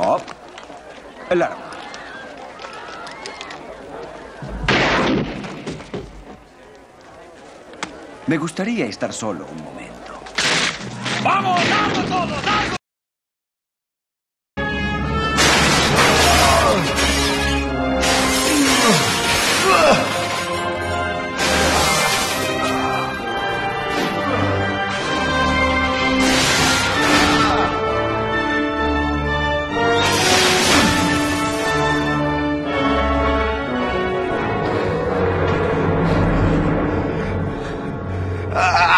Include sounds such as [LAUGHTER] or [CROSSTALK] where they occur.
Bob. El arma. Me gustaría estar solo un momento. ¡Vamos! Ah! [LAUGHS]